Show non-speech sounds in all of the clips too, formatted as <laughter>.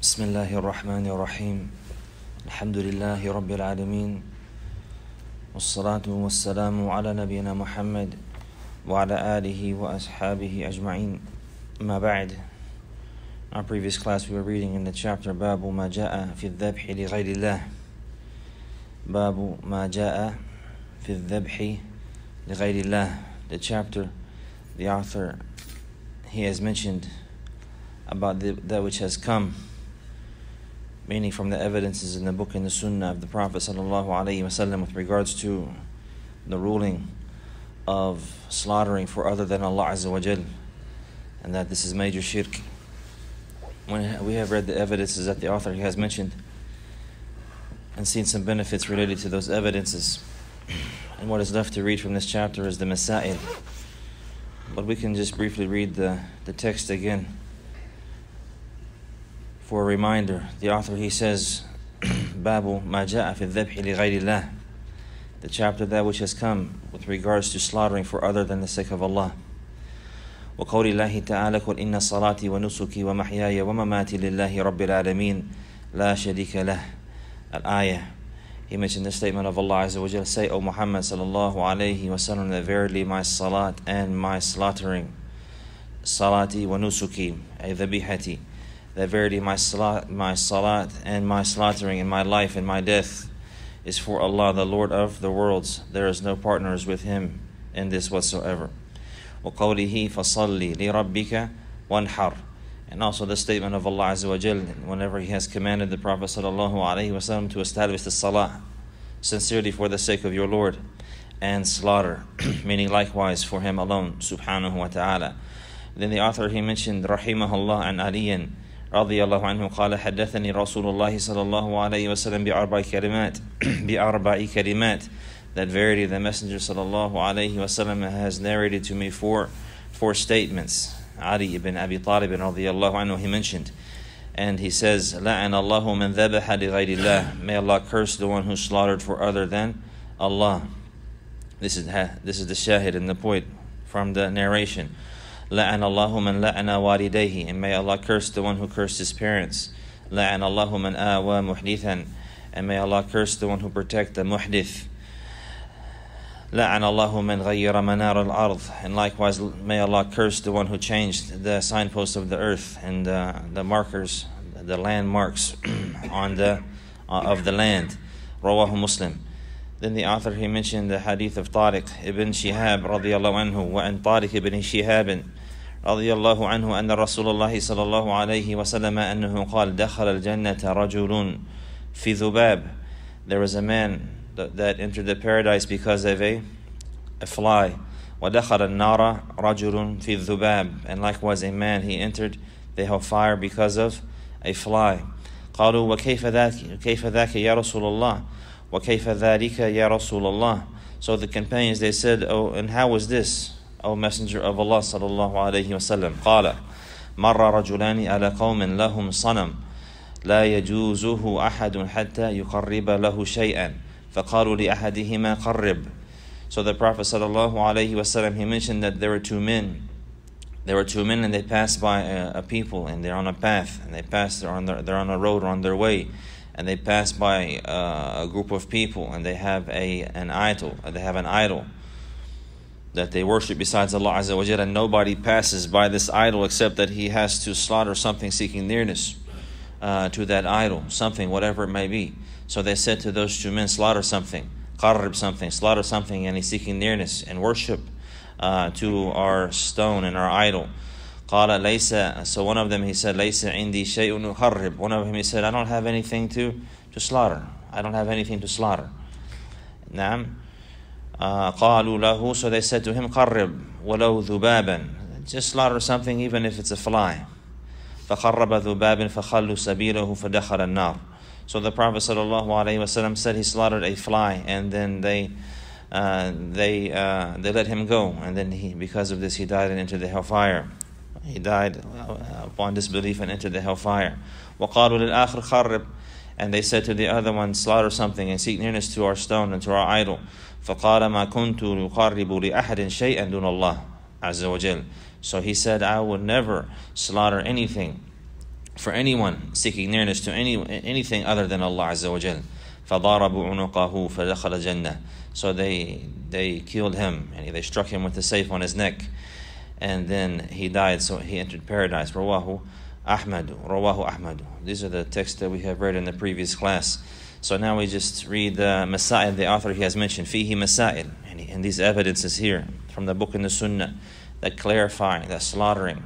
بسم الله الرحمن الرحيم. الحمد لله رب العالمين. والصلاة والسلام على نبينا محمد وعلى آله وأصحابه أجمعين. ما بعد. Our previous class we were reading in the chapter باب ما جاء في الذبح لغير الله باب ما جاء في الذبح لغير الله the chapter the author he has mentioned about the, that which has come. Meaning from the evidences in the book and the sunnah of the Prophet ﷺ with regards to the ruling of slaughtering for other than Allah Azza wa Jal, and that this is major shirk. When we have read the evidences that the author has mentioned and seen some benefits related to those evidences, and what is left to read from this chapter is the Masail. But we can just briefly read the, the text again for a reminder. The author he says, <clears throat> Babu ma ja'a fi dhabhi li ghayrillah. The chapter that which has come with regards to slaughtering for other than the sake of Allah. وقول الله تعالى قل إن صلاتي ونسكي ومحياي ومماتي لله رب العالمين لا شريك له الآية He mentioned the statement of Allah Azza wa Jalla, say, O Muhammad sallallahu alayhi wa sallam, that verily my salat and my slaughtering, salati wa nusuki, ay dhabihati, that verily my salat, my salat and my slaughtering and my life and my death is for Allah, the Lord of the worlds. There is no partners with Him in this whatsoever. وقوله فصلي لربك وانحر and also the statement of Allah Azza wa Jal whenever He has commanded the Prophet sallallahu alaihi wasallam to establish the salah sincerely for the sake of your Lord and slaughter, <clears throat> meaning likewise for Him alone subhanahu wa ta'ala. Then the author he mentioned rahimahullah and aliyan رضي الله عنه قال حدثني رسول الله صلى الله عليه وسلم بأربع كلمات بأربع كلمات that verily the Messenger صلى الله عليه وسلم has narrated to me four four statements Ali ibn Abi Talib radiallahu anhu he mentioned and he says لعن الله من ذبح لغير الله may Allah curse the one who slaughtered for other than Allah this is this is the shahid in the point from the narration لعن الله من لعن والديه and may Allah curse the one who cursed his parents لعن الله من آوى محدثا and may Allah curse the one who protect the muhdith لعن الله من غير منار الأرض and likewise may Allah curse the one who changed the signposts of the earth and uh, the markers the landmarks <clears throat> on the uh, of the land رواه مسلم then the author he mentioned the hadith of Tariq ibn Shihab رضي الله عنه وعن طارق ibn شهاب رضي الله عنه أن رسول الله صلى الله عليه وسلم أنه قال دخل الجنة رجل في ذباب there was a man that entered the paradise because of a, a fly. وَدَخَلَ النَّارَ رَجُلٌ فِي الذُّبَابِ And likewise a man, he entered the hellfire because of a fly. قالوا وكيف ذاك كيف ذاك يا رسول الله وكيف ذلك يا رسول الله So the companions they said, Oh, and how was this, O Messenger of Allah صلى الله عليه وسلم قال مر رجلان على قوم لهم صنم لا يجوزه أحد حتى يقرب له شيئا فقالوا لأحدهما قرب So the Prophet ﷺ, he mentioned that there were two men. There were two men and they passed by a, a people and they're on a path and they pass, they're on, their, they're on a road or on their way and they pass by uh, a group of people and they have a, an idol, they have an idol that they worship besides Allah Azza wa Jalla and nobody passes by this idol except that he has to slaughter something seeking nearness uh, to that idol, something, whatever it may be. So they said to those two men, slaughter something, qarrib something, slaughter something, and he's seeking nearness and worship uh, to our stone and our idol. قال ليس so one of them he said ليس عندي شيء أقرب one of them he said I don't have anything to to slaughter I don't have anything to slaughter نعم uh, قالوا له so they said to him قرب ولو ذبابا just slaughter something even if it's a fly فقرب ذبابا فخلوا سبيله فدخل النار so the Prophet ﷺ said he slaughtered a fly, and then they uh, they uh, they let him go, and then he because of this he died and entered the hellfire. He died uh, upon disbelief and entered the hellfire. وقالوا للآخر خرب and they said to the other one, slaughter something and seek nearness to our stone and to our idol. فقال ما كنت لأقرب لأحد شيئا دون الله عز وجل. So he said, I would never slaughter anything for anyone seeking nearness to any anything other than Allah Azza wa Jal. فضربوا عنقه فدخل الجنة so they they killed him and they struck him with the safe on his neck and then he died so he entered paradise رواه أحمد رواه أحمد these are the texts that we have read in the previous class So now we just read the Masail, the author he has mentioned, Fihi Masail, and these evidences here from the book and the Sunnah that clarify that slaughtering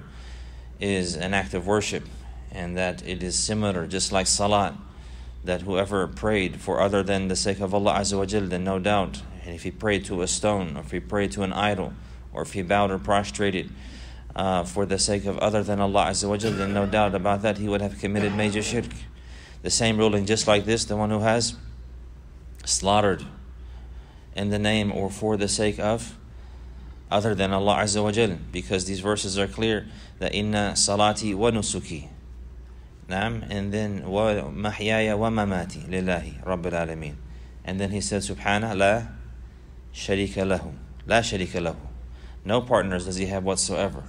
is an act of worship and that it is similar, just like Salat, that whoever prayed for other than the sake of Allah Azza wa Jal, then no doubt, and if he prayed to a stone, or if he prayed to an idol, or if he bowed or prostrated uh, for the sake of other than Allah Azza wa Jal, then no doubt about that he would have committed major shirk The same ruling, just like this, the one who has slaughtered in the name or for the sake of other than Allah Azza wa Jal, because these verses are clear that inna salati wa nusuki نعم and then ومحياي ومماتي لله رب العالمين and then he said سبحانه لا شريك له لا شريك له no partners does he have whatsoever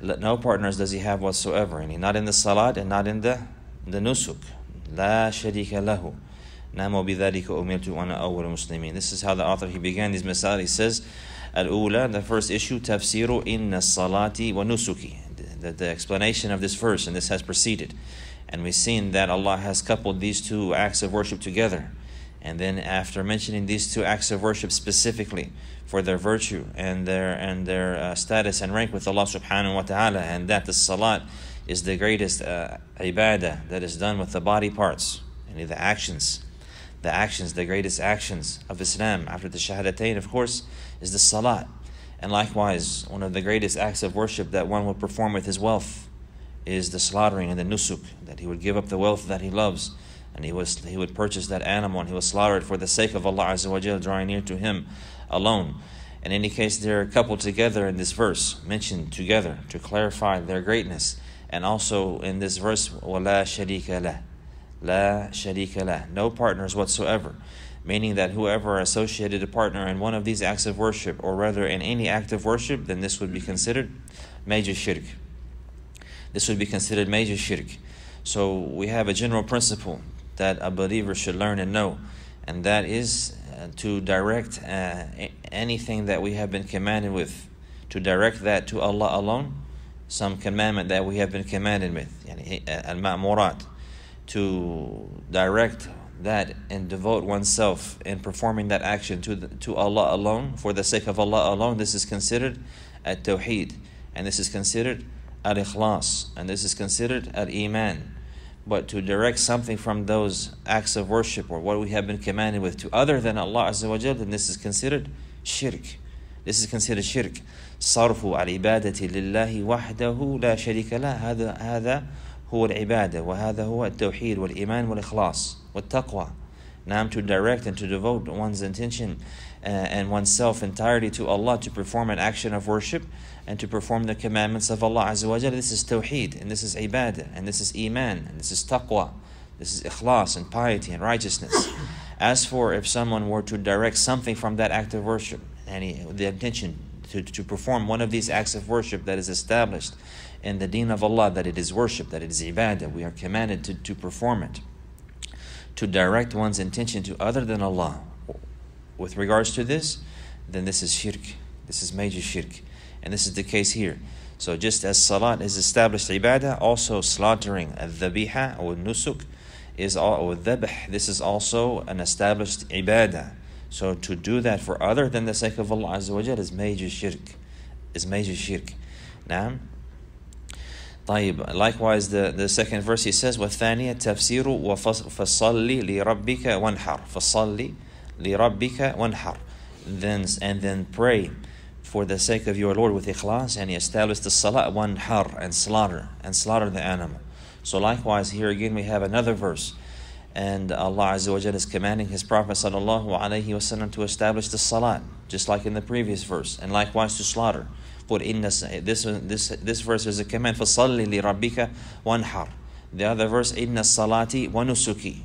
no partners does he have whatsoever and he not in the salat and not in the the nusuk لا شريك له نعم وبذلك أمرت وأنا أول المسلمين this is how the author he began these masal he says الأولى the first issue تفسير إن الصلاة ونسكي the, the explanation of this verse, and this has preceded. And we've seen that Allah has coupled these two acts of worship together. And then after mentioning these two acts of worship specifically for their virtue and their and their uh, status and rank with Allah subhanahu wa ta'ala, and that the salat is the greatest uh, ibadah that is done with the body parts and the actions. The actions, the greatest actions of Islam after the Shahadatain, of course, is the salat. And likewise, one of the greatest acts of worship that one will perform with his wealth is the slaughtering and the nusuk, that he would give up the wealth that he loves and he was he would purchase that animal and he would slaughter it for the sake of Allah Azza wa Jal, drawing near to him alone. In any case, they're coupled together in this verse, mentioned together to clarify their greatness. And also in this verse, وَلَا شَرِيكَ لَهُ La sharika lah. No partners whatsoever meaning that whoever associated a partner in one of these acts of worship, or rather in any act of worship, then this would be considered major shirk. This would be considered major shirk. So we have a general principle that a believer should learn and know, and that is uh, to direct uh, anything that we have been commanded with, to direct that to Allah alone, some commandment that we have been commanded with, uh, al-ma'murat, to direct that and devote oneself in performing that action to, the, to Allah alone, for the sake of Allah alone, this is considered at tawheed, and this is considered al ikhlas, and this is considered al iman. But to direct something from those acts of worship or what we have been commanded with to other than Allah Azza wa then this is considered shirk. This is considered shirk. صرف العبادة لله وحده لا شريك له هذا هذا هو العبادة وهذا هو التوحيد والإيمان والإخلاص والتقوى Now to direct and to devote one's intention uh, and oneself entirely to Allah to perform an action of worship and to perform the commandments of Allah Azza wa Jalla. This is tawheed and this is ibadah and this is iman and this is taqwa. This is ikhlas and piety and righteousness. As for if someone were to direct something from that act of worship and he, the intention to, to perform one of these acts of worship that is established in the deen of Allah, that it is worship, that it is ibadah, we are commanded to, to perform it to direct one's intention to other than Allah with regards to this, then this is shirk. This is major shirk. And this is the case here. So just as salat is established ibadah, also slaughtering al-dhabiha or nusuk is all or dhabh, this is also an established ibadah. So to do that for other than the sake of Allah Azza wa Jal is major shirk. Is major shirk. Naam. طيب likewise the, the second verse he says والثانية تفسير وفصلي لربك وانحر فصلي لربك وانحر then and then pray for the sake of your Lord with ikhlas and he established the salah wanhar and slaughter and slaughter the animal. So likewise here again we have another verse and Allah Azza wa Jal is commanding His Prophet sallallahu alaihi wasallam to establish the salat, just like in the previous verse, and likewise to slaughter. Put in this this this verse is a command for salli li rabbika wanhar. The other verse inna salati wa nusuki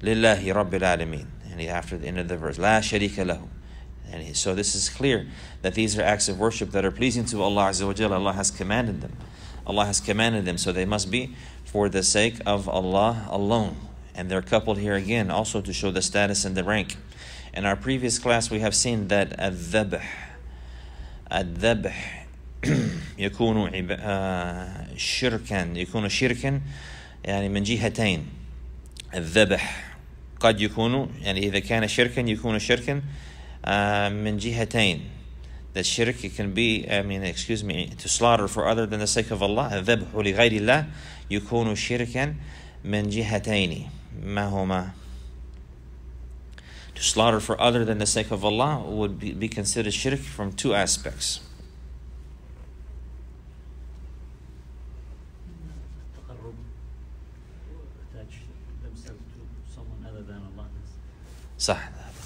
lillahi rabbil alamin. And after the end of the verse la sharika lahu. And so this is clear that these are acts of worship that are pleasing to Allah Azza wa Jalla. Allah has commanded them. Allah has commanded them, so they must be for the sake of Allah alone And they're coupled here again also to show the status and the rank. In our previous class, we have seen that الذبح الذبح يكون عب- آه، شركا يكون شركا يعني من جهتين الذبح قد يكون يعني إذا كان شركا يكون شركا آه، من جهتين that shirk it can be I mean excuse me to slaughter for other than the sake of Allah الذبح لغير الله يكون شركا من جهتين Mahoma To slaughter for other than the sake of Allah would be, be considered shirk from two aspects. Sah.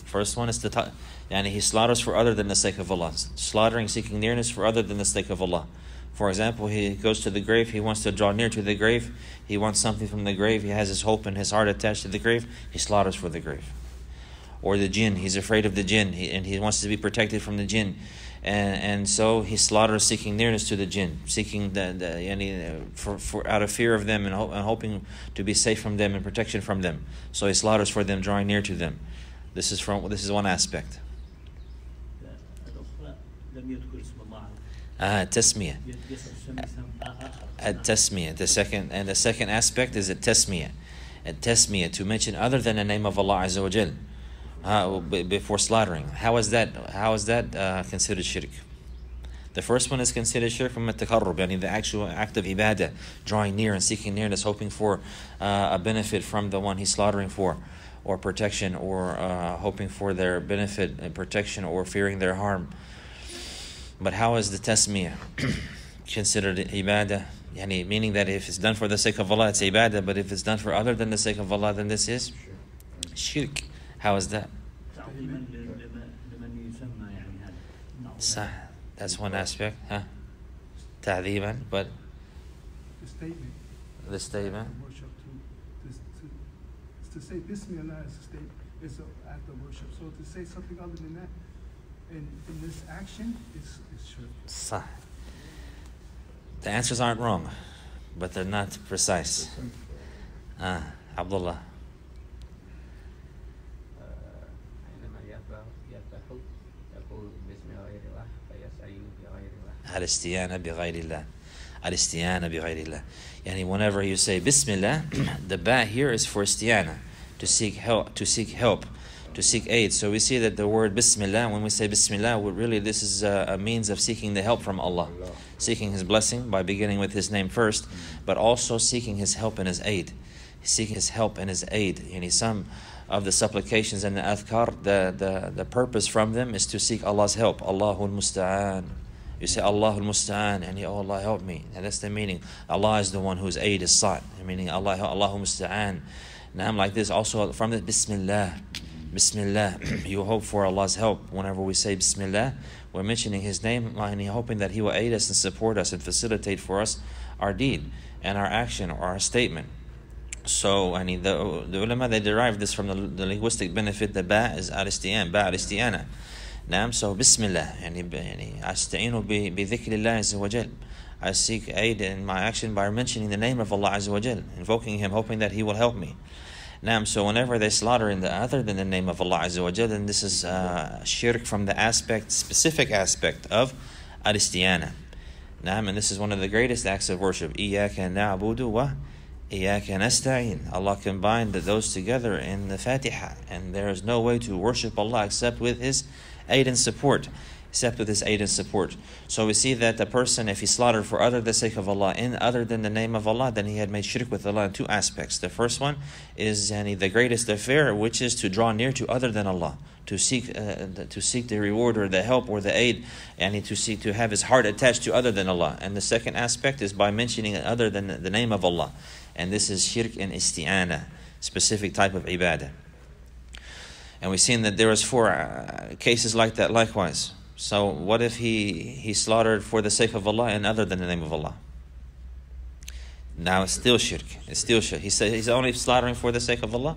First one is the ta- yani he slaughters for other than the sake of Allah. Slaughtering, seeking nearness for other than the sake of Allah for example he goes to the grave he wants to draw near to the grave. He wants something from the grave. He has his hope and his heart attached to the grave. He slaughters for the grave. Or the jinn. He's afraid of the jinn. He, and he wants to be protected from the jinn. And and so he slaughters seeking nearness to the jinn seeking the, the yani, for, for out of fear of them and, ho- and hoping to be safe from them and protection from them. So he slaughters for them drawing near to them. This is from this is one aspect Ah, tasmiyah. At tasmiyah. The second and the second aspect is at tasmiyah. At tasmiyah to mention other than the name of Allah Azza wa Jal. Uh, before slaughtering. How is that? How is that uh, considered shirk? The first one is considered shirk from at-taqarrub, yani the actual act of ibadah, drawing near and seeking nearness, hoping for uh, a benefit from the one he's slaughtering for, or protection, or uh, hoping for their benefit and protection, or fearing their harm. but how is the tasmiyah <clears throat> considered ibadah? Yani meaning that if it's done for the sake of Allah, it's ibadah, but if it's done for other than the sake of Allah, then this is shirk. How is that? تعظيما ل- لما- لمن يسمى يعني هذا نعوذ صح. That's one aspect, huh? تعذيبا, but the statement. the statement. Worship to, to, to, to say Bismillah is a state, is an act of worship. So to say something other than that, in, in this action, is, is shirk. صح. The answers aren't wrong, but they're not precise. Ah, Abdullah. حينما يذبح يذبح يقول باسم غير الله فيستعين بغير الله الاستيانة بغير الله الاستيانة بغير الله يعني whenever you say Bismillah <clears throat> the ba here is for istiana to seek help to seek help to seek aid so we see that the word Bismillah when we say Bismillah we really this is a, a means of seeking the help from Allah seeking his blessing by beginning with his name first but also seeking his help and his aid seeking his help and his aid You yani some of the supplications and the adhkar the, the, the purpose from them is to seek Allah's help Allahul Musta'an you say Allahul Musta'an and you, oh Allah help me. And that's the meaning. Allah is the one whose aid is sought. Meaning Allah Allahul Musta'an. Now I'm like this also from the Bismillah. Bismillah. <clears throat> you hope for Allah's help. Whenever we say Bismillah, we're mentioning His name and hoping that He will aid us and support us and facilitate for us our deed and our action or our statement. So, I mean, the, the ulama, they derive this from the, the linguistic benefit. The ba is al-istiyan, ba al-istiyana. نعم so Bismillah يعني ب- يعني أستعين ب- بذكر الله عز وجل I seek aid in my action by mentioning the name of Allah عز وجل invoking Him hoping that He will help me Nam, so whenever they slaughter in the other than the name of Allah Azza wa Jalla, then this is uh, shirk from the aspect, specific aspect of Aristiana. Nam, and this is one of the greatest acts of worship. Iyaka na'budu wa and nasta'in. Allah combined those together in the Fatiha, and there is no way to worship Allah except with His aid and support except with His aid and support. So we see that the person if he slaughtered for other than the sake of Allah in other than the name of Allah then he had made shirk with Allah in two aspects. The first one is yani, the greatest affair which is to draw near to other than Allah to seek uh, to seek the reward or the help or the aid and to seek to have his heart attached to other than Allah. And the second aspect is by mentioning other than the name of Allah. And this is shirk and isti'ana specific type of ibadah. And we've seen that there is four uh, cases like that likewise so what if he he slaughtered for the sake of Allah and other than the name of Allah now it's still shirk it's still shirk he said he's only slaughtering for the sake of Allah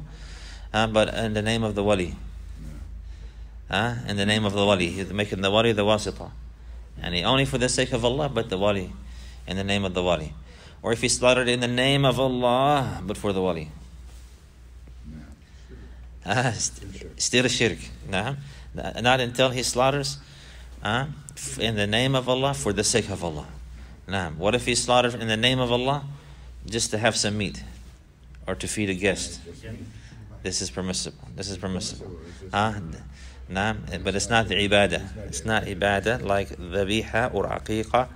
uh, but in the name of the wali uh, in the name of the wali he's making the wali the wasita and he only for the sake of Allah but the wali in the name of the wali. Or if he slaughtered in the name of Allah, but for the wali. Ah, st- still shirk. Nah. Not until he slaughters uh, in the name of Allah for the sake of Allah. Nah. What if he slaughtered in the name of Allah just to have some meat or to feed a guest? This is permissible. This is permissible. Ah, nah, but it's not the ibadah. It's not ibadah like dhabiha or aqiqah.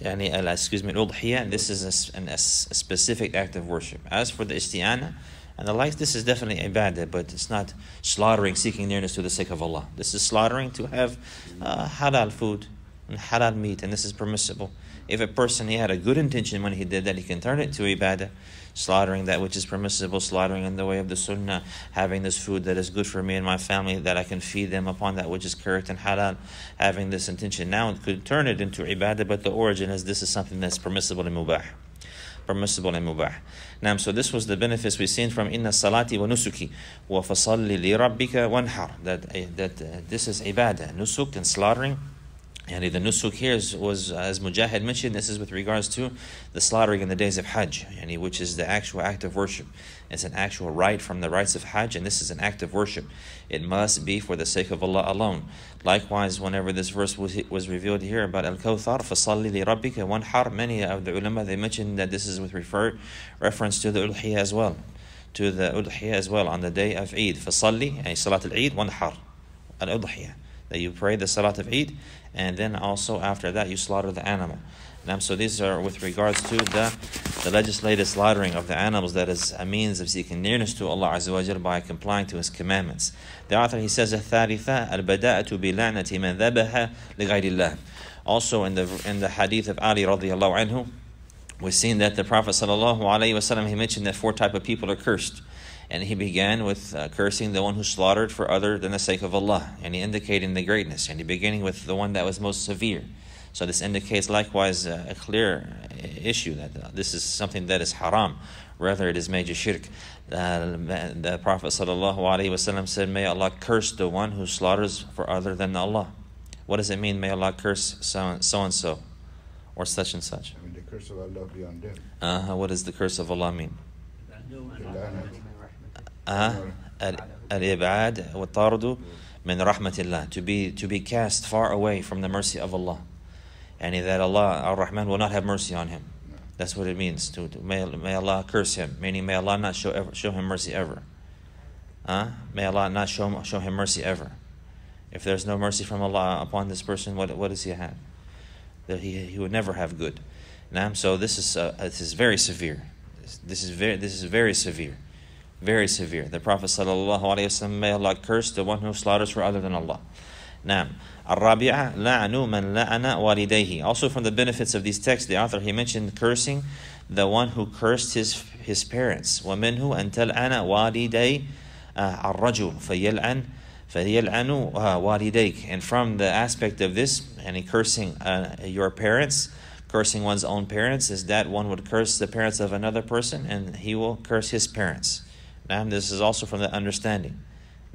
يعني, uh, excuse me, الأضحية. This is a, s- an- a s- a specific act of worship. As for the isti'ana and the likes, this is definitely ibadah, but it's not slaughtering, seeking nearness to the sake of Allah. This is slaughtering to have uh, halal food and halal meat, and this is permissible. If a person he had a good intention when he did that, he can turn it to ibadah, slaughtering that which is permissible, slaughtering in the way of the sunnah, having this food that is good for me and my family, that I can feed them upon that which is correct and halal, having this intention. Now it could turn it into ibadah, but the origin is this is something that's permissible and mubah. Permissible and mubah. Now, so this was the benefits we've seen from inna salati wa nusuki wa fasalli li rabbika wanhar. That, uh, that uh, this is ibadah, nusuk and slaughtering. And the nusuk here is, was, uh, as Mujahid mentioned, this is with regards to the slaughtering in the days of Hajj, yani, which is the actual act of worship. It's an actual rite from the rites of Hajj, and this is an act of worship. It must be for the sake of Allah alone. Likewise, whenever this verse was, was revealed here about Al Kawthar, Fasalli li Rabbika har many of the ulama they mentioned that this is with refer, reference to the ulhiya as well, to the ulhiya as well on the day of Eid. Fasalli, and Salat al Eid, har al Udhiyah That you pray the Salat of Eid, and then also after that you slaughter the animal. Now, so these are with regards to the, the legislative slaughtering of the animals that is a means of seeking nearness to Allah Azza wa Jal by complying to His commandments. The author he says الثالثة البداءة بلعنة من ذبح لغير الله. Also in the in the hadith of Ali radiallahu anhu, we've seen that the Prophet sallallahu alaihi wasallam he mentioned that four type of people are cursed. And he began with uh, cursing the one who slaughtered for other than the sake of Allah, and he indicating the greatness, and he beginning with the one that was most severe. So this indicates likewise uh, a clear uh, issue that uh, this is something that is haram, rather it is major shirk. Uh, the Prophet sallallahu alaihi wasallam said, "May Allah curse the one who slaughters for other than Allah." What does it mean? May Allah curse so so and so, or such and such. I mean, the curse of Allah be on them. Uh, what does the curse of Allah mean? Al-ibad wa tardu min rahmatillah to be to be cast far away from the mercy of Allah, and that Allah ar-Rahman will not have mercy on him. That's what it means. To, to may, may Allah curse him, meaning may Allah not show ever, show him mercy ever. Uh, may Allah not show show him mercy ever. If there's no mercy from Allah upon this person, what what does he have? That he he would never have good. Now, so this is uh, this is very severe. This, this is very this is very severe very severe. The Prophet sallallahu alaihi wasallam may Allah curse the one who slaughters for other than Allah. Now, الرابعة لعن من لعن والديه. Also from the benefits of these texts, the author he mentioned cursing the one who cursed his his parents. ومنه أن تلعن والدي الرجل فيلعن فيلعن والديك. And from the aspect of this, and he cursing uh, your parents, cursing one's own parents, is that one would curse the parents of another person, and he will curse his parents. Now, this is also from the understanding.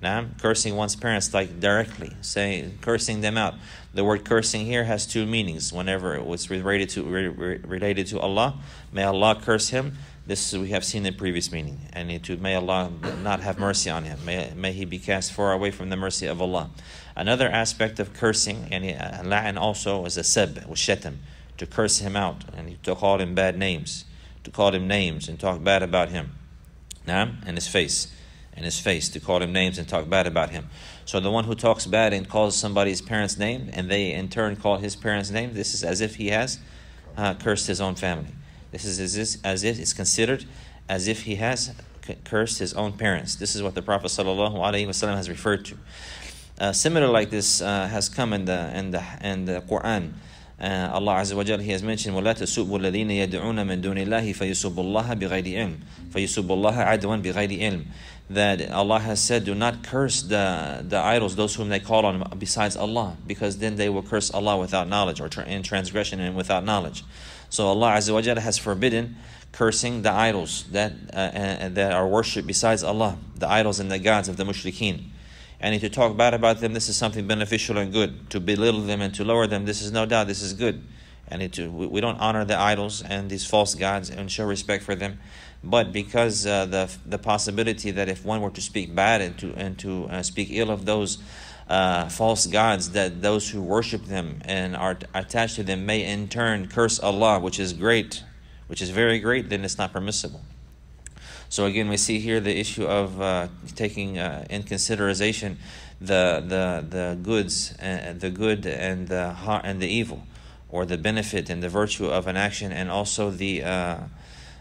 Now, cursing one's parents like directly, saying cursing them out. The word cursing here has two meanings. Whenever it was related to re, re, related to Allah, may Allah curse him. This we have seen the previous meaning, and to may Allah not have mercy on him. May, may he be cast far away from the mercy of Allah. Another aspect of cursing, and la'an also is a seb, shetem, to curse him out, and to call him bad names, to call him names and talk bad about him. Now, in his face, And his face, to call him names and talk bad about him. So the one who talks bad and calls somebody's parent's name, and they in turn call his parent's name, this is as if he has uh, cursed his own family. This is as if, as if it's considered as if he has cursed his own parents. This is what the Prophet wasallam has referred to. Uh, similar like this uh, has come in the in the in the Quran. Uh, Allah Azza wa Jal, He has mentioned, وَلَا تَسُبُّوا الَّذِينَ يَدْعُونَ مِن دُونِ اللَّهِ فَيُسُبُّوا اللَّهَ بِغَيْرِ عِلْمٍ فَيُسُبُّوا اللَّهَ عَدْوًا بِغَيْرِ عِلْمٍ That Allah has said, do not curse the, the idols, those whom they call on besides Allah, because then they will curse Allah without knowledge, or tra- in transgression and without knowledge. So Allah Azza wa Jal has forbidden cursing the idols that, uh, uh, that are worshipped besides Allah, the idols and the gods of the mushrikeen and to talk bad about them, this is something beneficial and good. To belittle them and to lower them, this is no doubt, this is good. and we don't honor the idols and these false gods and show respect for them. But because uh, the the possibility that if one were to speak bad and to and to uh, speak ill of those uh, false gods, that those who worship them and are attached to them may in turn curse Allah, which is great, which is very great, then it's not permissible. So again, we see here the issue of uh, taking uh, in consideration the the the goods, and the good and the har- and the evil, or the benefit and the virtue of an action, and also the uh,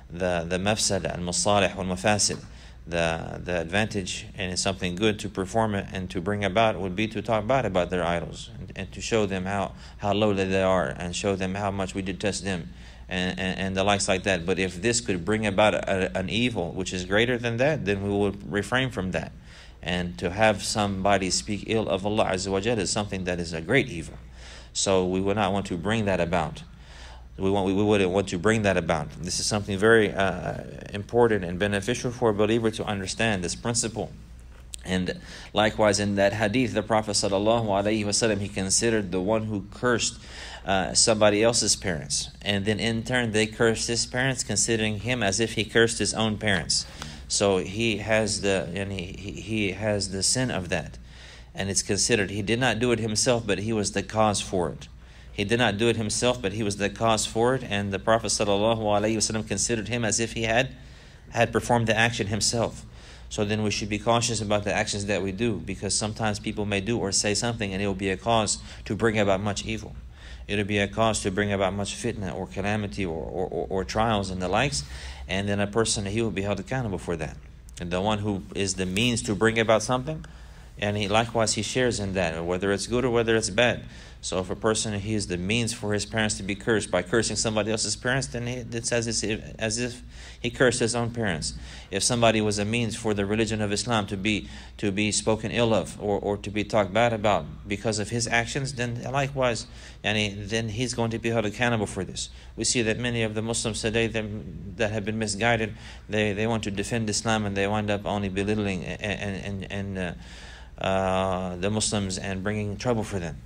the the mafsad al masalih wal mafasid. The the advantage and it's something good to perform it and to bring about would be to talk bad about their idols and, and to show them how how low they are and show them how much we detest them and, and, and the likes like that. But if this could bring about a, an evil which is greater than that, then we will refrain from that. And to have somebody speak ill of Allah Azza wa is something that is a great evil. So we would not want to bring that about. We want we wouldn't want to bring that about. This is something very uh, important and beneficial for a believer to understand this principle. And likewise, in that hadith, the Prophet wasallam he considered the one who cursed uh, somebody else's parents, and then in turn they cursed his parents, considering him as if he cursed his own parents. So he has the and he, he he has the sin of that, and it's considered he did not do it himself, but he was the cause for it. He did not do it himself, but he was the cause for it, and the Prophet sallallahu alaihi wasallam considered him as if he had had performed the action himself. So then we should be cautious about the actions that we do because sometimes people may do or say something and it will be a cause to bring about much evil. It'll be a cause to bring about much fitna or calamity or, or, or, or trials and the likes. And then a person, he will be held accountable for that. And the one who is the means to bring about something, and he likewise he shares in that, whether it's good or whether it's bad. So if a person he is the means for his parents to be cursed by cursing somebody else's parents, then he, it's as if, as if he cursed his own parents. If somebody was a means for the religion of Islam to be to be spoken ill of or, or to be talked bad about because of his actions, then likewise, and then he's going to be held accountable for this. We see that many of the Muslims today that, that have been misguided, they, they want to defend Islam and they wind up only belittling and and and uh, uh, the Muslims and bringing trouble for them.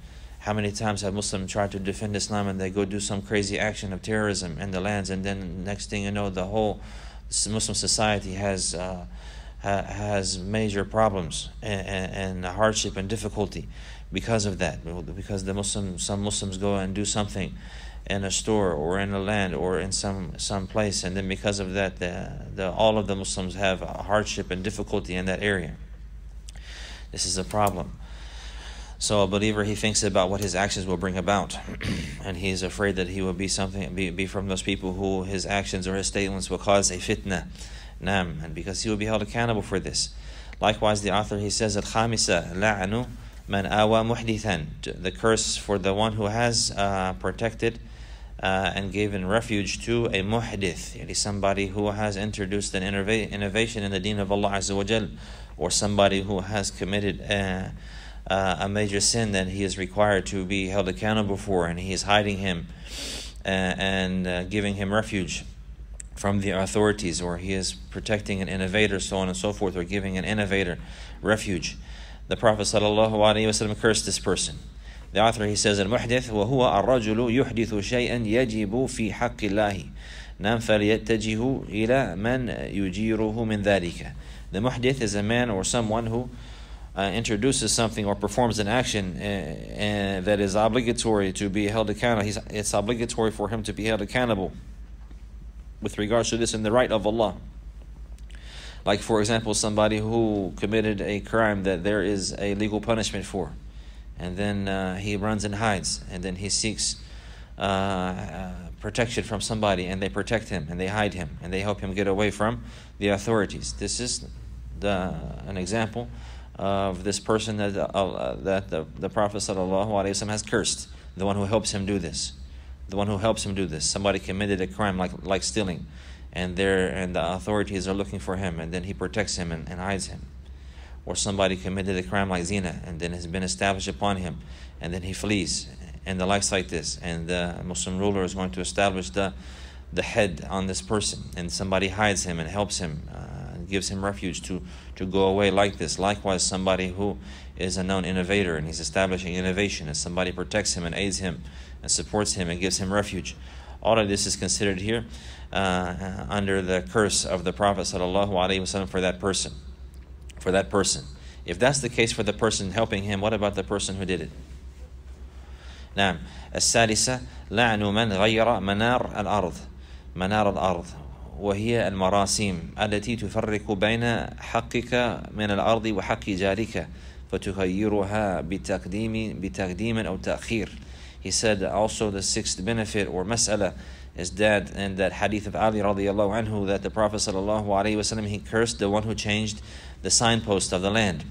How many times have Muslims tried to defend Islam and they go do some crazy action of terrorism in the lands, and then next thing you know, the whole Muslim society has uh, ha- has major problems and, and, hardship and difficulty because of that. Because the Muslim, some Muslims go and do something in a store or in a land or in some some place, and then because of that, the, the all of the Muslims have hardship and difficulty in that area. This is a problem. So a believer he thinks about what his actions will bring about, <clears throat> and he's afraid that he will be something be, be from those people who his actions or his statements will cause a fitna, nam, and because he will be held accountable for this. Likewise, the author he says al khamisa la'anu man awa muhdithan the curse for the one who has uh, protected uh, and given refuge to a muhdith, yani somebody who has introduced an innova- innovation in the deen of Allah or somebody who has committed. Uh, uh, a major sin that he is required to be held accountable for, and he is hiding him uh, and uh, giving him refuge from the authorities, or he is protecting an innovator, so on and so forth, or giving an innovator refuge. The Prophet ﷺ cursed this person. The author he says, "المحدث وهو الرجل يحدث شيئا يجب في حق الله نعم فليتجه إلى من يجيره من ذلك." The muhdith is a man or someone who uh, introduces something or performs an action uh, uh, that is obligatory to be held accountable, it's obligatory for him to be held accountable with regards to this in the right of Allah. Like, for example, somebody who committed a crime that there is a legal punishment for, and then uh, he runs and hides, and then he seeks uh, uh, protection from somebody, and they protect him, and they hide him, and they help him get away from the authorities. This is the, an example of this person that, uh, that the, the Prophet ﷺ has cursed, the one who helps him do this. The one who helps him do this. Somebody committed a crime like, like stealing, and, there, and the authorities are looking for him, and then he protects him and, and hides him. Or somebody committed a crime like zina, and then has been established upon him, and then he flees, and the likes like this. And the Muslim ruler is going to establish the, the hadd on this person, and somebody hides him and helps him. Uh, gives him refuge to, to go away like this. Likewise, somebody who is a known innovator and he's establishing innovation, and somebody protects him and aids him and supports him and gives him refuge. All of this is considered here uh, under the curse of the Prophet ﷺ for that person. For that person. If that's the case for the person helping him, what about the person who did it? نعم السادسة لعن من غير منار الأرض منار الأرض وهي المراسيم التي تفرق بين حقك من الأرض وحق جارك فتغيرها بتقديم بتقديم أو تأخير He said also the sixth benefit or mas'ala is that in that hadith of Ali radiallahu anhu that the Prophet sallallahu alaihi wasallam he cursed the one who changed the signpost of the land.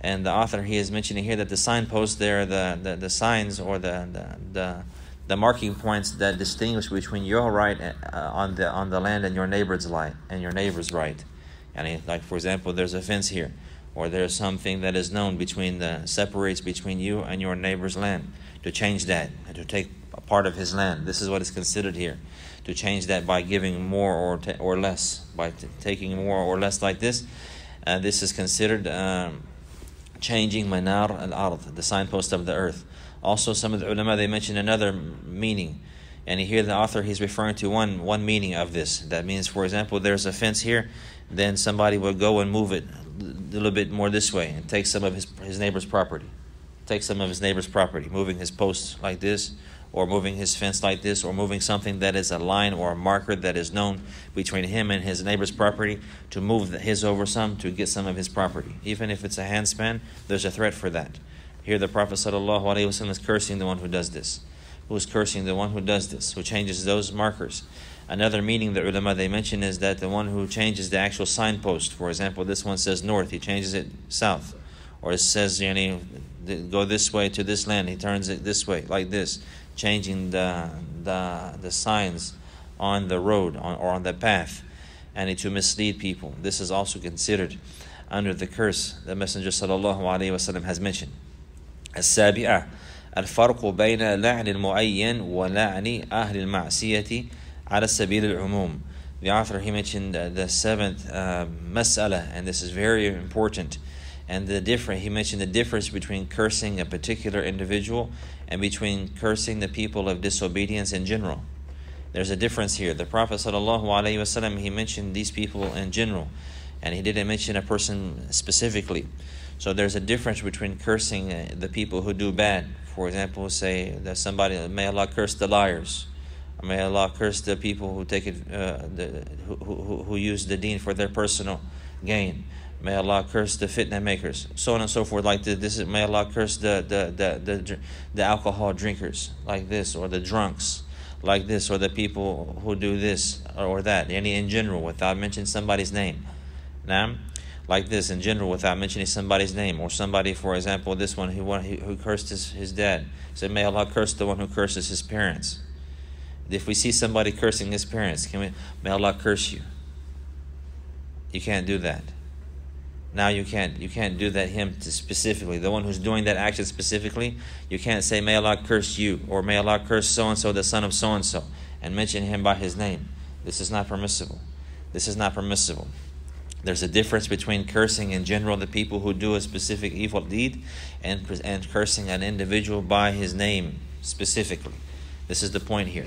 And the author he is mentioning here that the signposts there the, the, the signs or the, the, the the marking points that distinguish between your right uh, on the on the land and your neighbor's right and your neighbor's right. And like for example, there's a fence here, or there's something that is known between the separates between you and your neighbor's land. To change that and to take a part of his land, this is what is considered here. To change that by giving more or t- or less, by t- taking more or less like this, uh, this is considered um, changing manar al ard, the signpost of the earth. Also, some of the ulama they mention another meaning, and here the author he's referring to one one meaning of this. That means, for example, there's a fence here, then somebody would go and move it a little bit more this way and take some of his his neighbor's property, take some of his neighbor's property, moving his post like this, or moving his fence like this, or moving something that is a line or a marker that is known between him and his neighbor's property to move his over some to get some of his property. Even if it's a handspan, there's a threat for that. Here the Prophet ﷺ is cursing the one who does this. Who is cursing the one who does this, who changes those markers. Another meaning that ulama they mention is that the one who changes the actual signpost, for example, this one says north, he changes it south. Or it says, you know, go this way to this land, he turns it this way, like this, changing the, the, the signs on the road on, or on the path and to mislead people. This is also considered under the curse the Messenger ﷺ has mentioned. السابعة الفرق بين لعن المعين ولعن أهل المعصية على سبيل العموم. The author he mentioned the seventh uh, mas'ala, and this is very important. And the different he mentioned the difference between cursing a particular individual and between cursing the people of disobedience in general. There's a difference here. The Prophet ﷺ, he mentioned these people in general, and he didn't mention a person specifically. So there's a difference between cursing uh, the people who do bad. For example, say that somebody, may Allah curse the liars. May Allah curse the people who take it, uh, the, who, who, who use the deen for their personal gain. May Allah curse the fitna makers, so on and so forth. Like this is may Allah curse the the, the the the alcohol drinkers, like this, or the drunks, like this, or the people who do this or that. Any in general, without mentioning somebody's name. Now, like this in general, without mentioning somebody's name, or somebody, for example, this one who who cursed his, his dad. Said, may Allah curse the one who curses his parents. If we see somebody cursing his parents, can we? May Allah curse you. You can't do that. Now you can't you can't do that him specifically. The one who's doing that action specifically, you can't say may Allah curse you or may Allah curse so and so the son of so and so and mention him by his name. This is not permissible. This is not permissible. There's a difference between cursing in general the people who do a specific evil deed and and cursing an individual by his name specifically. This is the point here.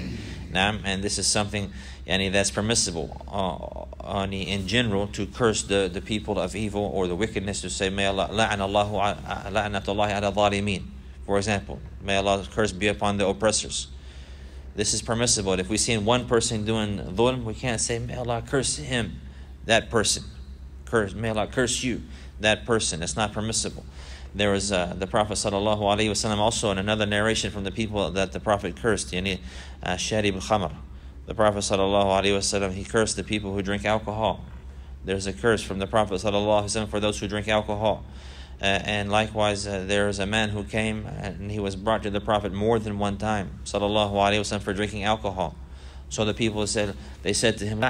Now, and this is something yani, that's permissible uh, in general to curse the, the people of evil or the wickedness to say, May Allah, la'anatullahi ala zalimin. For example, may Allah's curse be upon the oppressors. This is permissible. If we see one person doing dhulm, we can't say, May Allah curse him, that person. Curse, may Allah curse you, that person. It's not permissible there was uh, the Prophet sallallahu alaihi wasallam also in another narration from the people that the Prophet cursed, yani uh, sharib khamr. The Prophet sallallahu alaihi wasallam he cursed the people who drink alcohol. There's a curse from the Prophet sallallahu alaihi wasallam for those who drink alcohol. Uh, and likewise, uh, there is a man who came and he was brought to the Prophet more than one time, sallallahu alaihi wasallam, for drinking alcohol. So the people said, they said to him,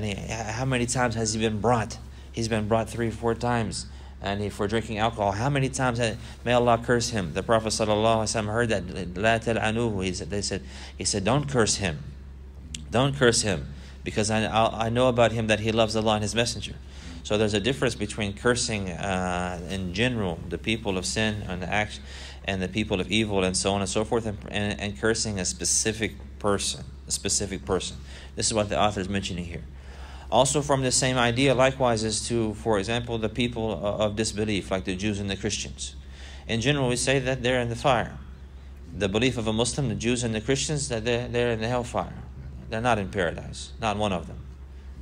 "La'anahullah." Yani, how many times has he been brought? He's been brought three, four times and for drinking alcohol. How many times may Allah curse him? The Prophet ﷺ heard that. La. He said, they said, he said, don't curse him. Don't curse him. because I, I know about him that he loves Allah and His Messenger. So there's a difference between cursing uh, in general the people of sin and and the people of evil and so on and so forth, and, and, and cursing a specific person, a specific person. This is what the author is mentioning here. Also, from the same idea, likewise, is to, for example, the people uh, of disbelief, like the Jews and the Christians. In general, we say that they're in the fire. The belief of a Muslim, the Jews and the Christians, that they're, they're in the hellfire. They're not in paradise. Not one of them.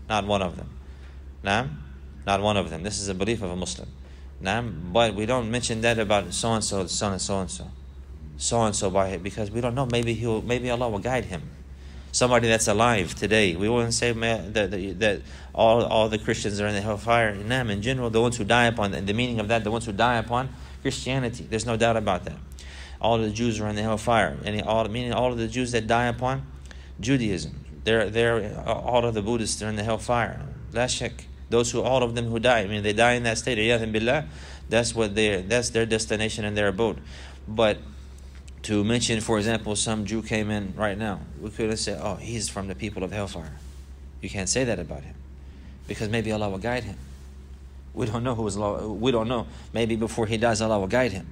Not one of them. Naam? Not one of them. This is a belief of a Muslim. Naam? But we don't mention that about so and so, son and so and so. So and so by because we don't know. Maybe he'll maybe Allah will guide him. Somebody that's alive today. We wouldn't say man, that, that all all the Christians are in the hellfire. Naam, in general, the ones who die upon and the meaning of that, the ones who die upon Christianity. There's no doubt about that. All the Jews are in the hellfire. And all meaning all of the Jews that die upon Judaism. They're they're uh, all of the Buddhists are in the hellfire. La shak. Those who all of them who die. I mean they die in that state. That's what they that's their destination and their abode. But to mention, for example, some Jew came in right now, we could have said, "Oh, he's from the people of hellfire." You can't say that about him, because maybe Allah will guide him. We don't know who is Allah. We don't know. Maybe before he dies, Allah will guide him.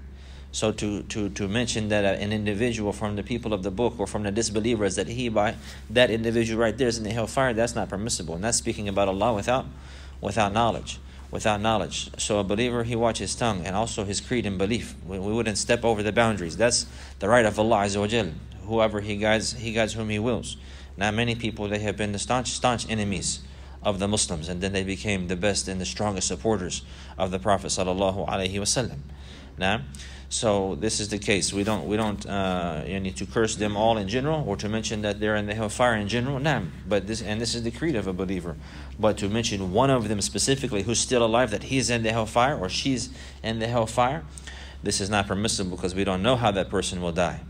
So to to to mention that an individual from the people of the book or from the disbelievers that he by that individual right there is in the hellfire, that's not permissible, and that's speaking about Allah without without knowledge without knowledge. So a believer, he watch his tongue and also his creed and belief. We, we wouldn't step over the boundaries. That's the right of Allah Azza wa Jal. Whoever he guides, he guides whom he wills. Now many people, they have been the staunch, staunch enemies of the Muslims and then they became the best and the strongest supporters of the Prophet Sallallahu Alaihi Wasallam. Now, so this is the case. We don't we don't uh, you need to curse them all in general, or to mention that they're in the hellfire in general. Nah, but this and this is the creed of a believer. But to mention one of them specifically who's still alive that he's in the hellfire or she's in the hellfire, this is not permissible because we don't know how that person will die.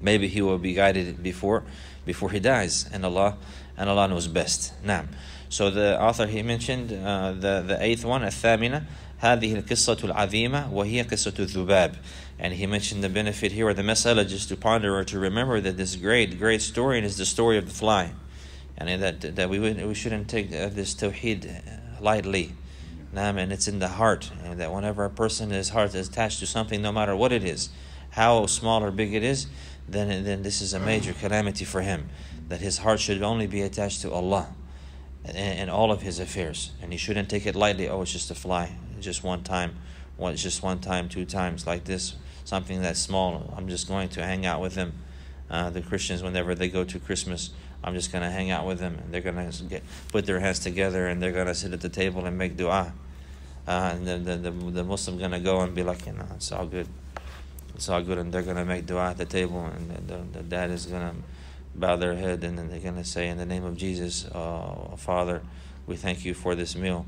Maybe he will be guided before before he dies, and Allah and Allah knows best. Nah. So the author he mentioned uh, the the eighth one, a thamina هذه القصة العظيمة وهي قصة الذباب and he mentioned the benefit here or the masala just to ponder or to remember that this great great story is the story of the fly and that that we would, we shouldn't take uh, this tawheed lightly Naam, and it's in the heart and that whenever a person's heart is attached to something no matter what it is how small or big it is then then this is a major calamity for him that his heart should only be attached to Allah in all of his affairs and he shouldn't take it lightly oh it's just a fly just one time one just one time two times like this something that's small. I'm just going to hang out with them. Uh, the christians whenever they go to christmas i'm just going to hang out with them and they're going to get put their hands together and they're going to sit at the table and make dua. Uh, and then the, the, the muslim going to go and be like you know it's all good. It's all good and they're going to make dua at the table and the, the, the dad is going to bow their head and then they're going to say in the name of jesus uh, father we thank you for this meal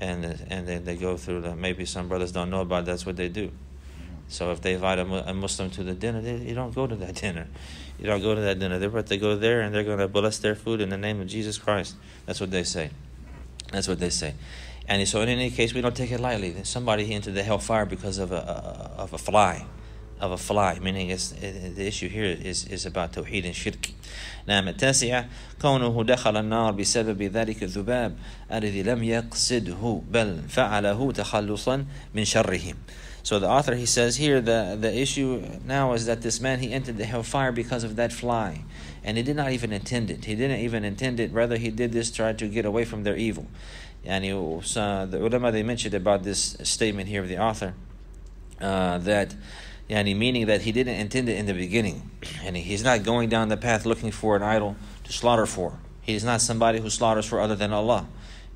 and and then they go through the maybe some brothers don't know about it, that's what they do. So if they invite a, muslim to the dinner they, you don't go to that <laughs> dinner. You don't go to that dinner. They but they go there and they're going to bless their food in the name of jesus christ. That's what they say. That's what they say. And so in any case we don't take it lightly. Somebody into the hellfire because of a, a of a fly of a fly meaning it's, it, the issue here is, is about tawheed and shirk نعم التاسعة كونه دخل النار بسبب ذلك الذباب الذي لم يقصده بل فعله تخلصا من شرهم So the author he says here the, the issue now is that this man he entered the hellfire because of that fly and he did not even intend it he didn't even intend it rather he did this try to get away from their evil and he, uh, the ulama they mentioned about this statement here of the author uh, that yani meaning that he didn't intend it in the beginning. And he's not going down the path looking for an idol to slaughter for. He is not somebody who slaughters for other than Allah.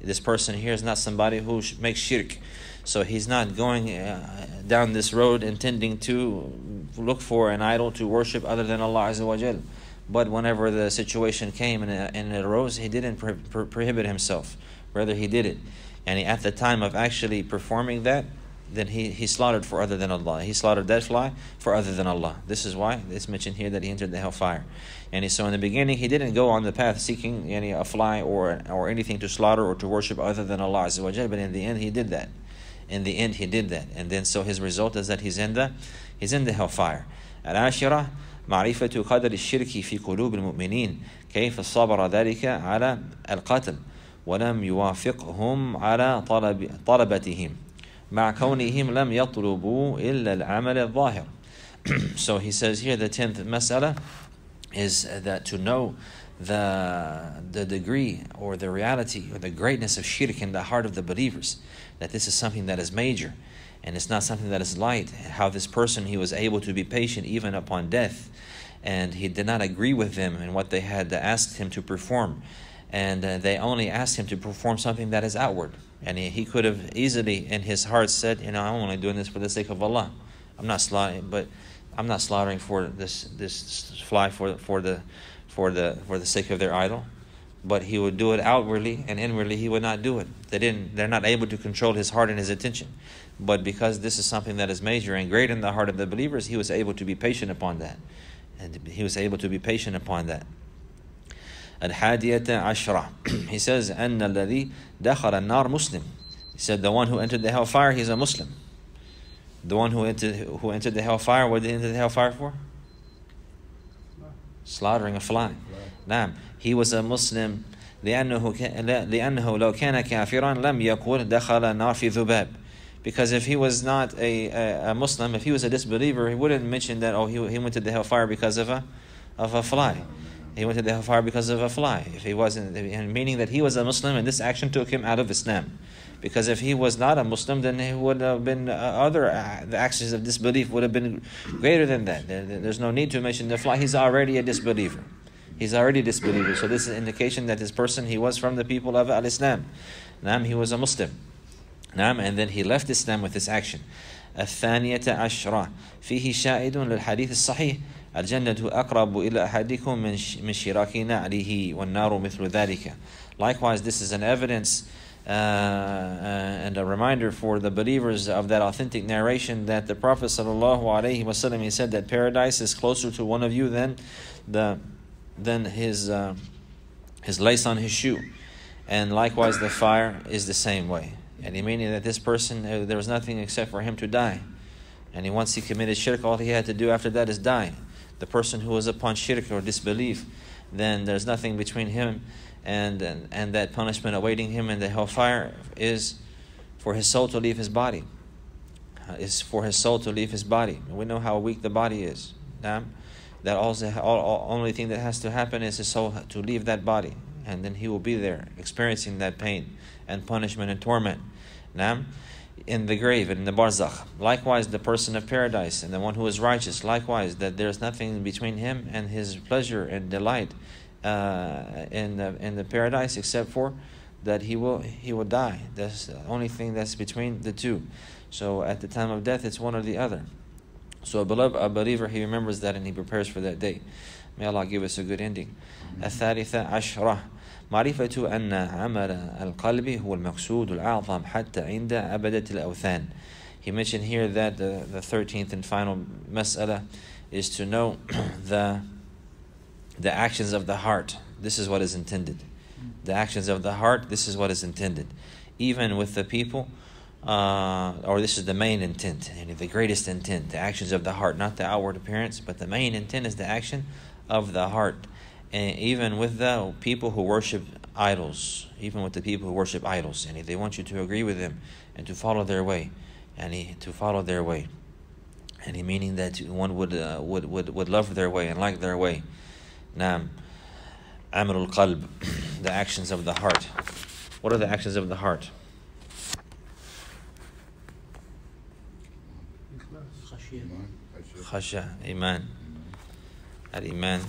This person here is not somebody who makes shirk. So he's not going uh, down this road intending to look for an idol to worship other than Allah Azza wa Jal. But whenever the situation came and it, and it arose, he didn't pro- pro- prohibit himself. Rather, he did it. And he, at the time of actually performing that, then he, he slaughtered for other than Allah. He slaughtered that fly for other than Allah. This is why it's mentioned here that he entered the hellfire. And he, so in the beginning, he didn't go on the path seeking any a fly or or anything to slaughter or to worship other than Allah. But in the end, he did that. In the end, he did that. And then so his result is that he's in the he's in the hellfire. Al-ashira معرفة قدر الشرك في قلوب المؤمنين كيف صبر ذلك على القتل ولم يوافقهم على طلب طلبتهم مع كونهم لم يطلبوا إلا العمل الظاهر <clears throat> so he says here the tenth mas'ala is that to know the the degree or the reality or the greatness of shirk in the heart of the believers that this is something that is major and it's not something that is light how this person he was able to be patient even upon death and he did not agree with them in what they had asked him to perform and uh, they only asked him to perform something that is outward and he, he could have easily in his heart said you know i'm only doing this for the sake of allah. I'm not slaughtering but i'm not slaughtering for this this fly for for the for the for the sake of their idol. But he would do it outwardly and inwardly he would not do it. They didn't they're not able to control his heart and his attention. But because this is something that is major and great in the heart of the believers he was able to be patient upon that. And he was able to be patient upon that الحادية عشرة he says أن الذي دخل النار مسلم he said the one who entered the hellfire he's a Muslim the one who entered who entered the hellfire what did he enter the hellfire for slaughtering a fly نعم he was a Muslim لأنه ك- لأنه لو كان كافرا لم يقول دخل النار في ذباب because if he was not a, a, a Muslim, if he was a disbeliever, he wouldn't mention that oh he, he went to the hellfire because of a of a fly. He went to the hellfire because of a fly. If he wasn't, and meaning that he was a Muslim, and this action took him out of Islam. Because if he was not a Muslim, then he would have been uh, other uh, the actions of disbelief would have been greater than that. There- there- There's no need to mention the fly. He's already a disbeliever. He's already a disbeliever. So this is indication that this person he was from the people of Al Islam. Nam he was a Muslim. نعم and then he left Islam with this action الثانية عشرة فيه شاهد للحديث الصحيح الجنة أقرب إلى أحدكم من ش- من شراك نعله والنار مثل ذلك likewise this is an evidence uh, uh, and a reminder for the believers of that authentic narration that the Prophet sallallahu alaihi wasallam he said that paradise is closer to one of you than the than his uh, his lace on his shoe and likewise the fire is the same way and he meaning that this person uh, there was nothing except for him to die and he once he committed shirk all he had to do after that is die the person who was upon shirk or disbelief then there's nothing between him and and, and that punishment awaiting him in the hellfire is for his soul to leave his body. Uh, is for his soul to leave his body. We know how weak the body is. Naam? that also all, all, only thing that has to happen is his soul to leave that body. And then he will be there experiencing that pain and punishment and torment. Naam? in the grave and in the barzakh. Likewise, the person of paradise and the one who is righteous. Likewise, that there is nothing between him and his pleasure and delight uh, in the, in the paradise except for that he will he will die. That's the only thing that's between the two. So at the time of death, it's one or the other. So a, beloved, a believer he remembers that and he prepares for that day. May Allah give us a good ending. Mm-hmm. معرفة أن عمل القلب هو المقصود الأعظم حتى عند عبدة الأوثان. He mentioned here that the, the 13th and final mas'ala is to know <clears throat> the, the actions of the heart. This is what is intended. The actions of the heart, this is what is intended. Even with the people uh, or this is the main intent, and the greatest intent, the actions of the heart, not the outward appearance, but the main intent is the action of the heart. and even with the people who worship idols, even with the people who worship idols, and they want you to agree with them and to follow their way, and to follow their way, and meaning that one would uh, would would would love their way and like their way. Nam, amrul qalb, <clears throat> the actions of the heart. What are the actions of the heart? Khasha, iman, al iman.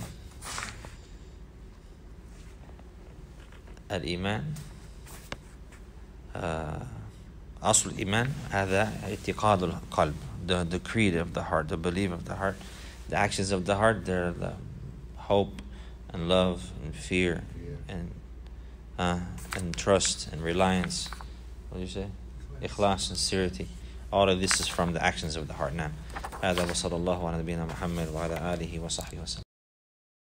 الإيمان الإيمان آه، أصل الإيمان هذا اعتقاد القلب the, the creed of the heart the belief of the heart the actions of the heart they're the hope and love and fear Fear. and uh, and trust and reliance what do you say إخلاص sincerity all of this is from the actions of the heart now هذا وصلى الله على نبينا محمد وعلى آله وصحبه وسلم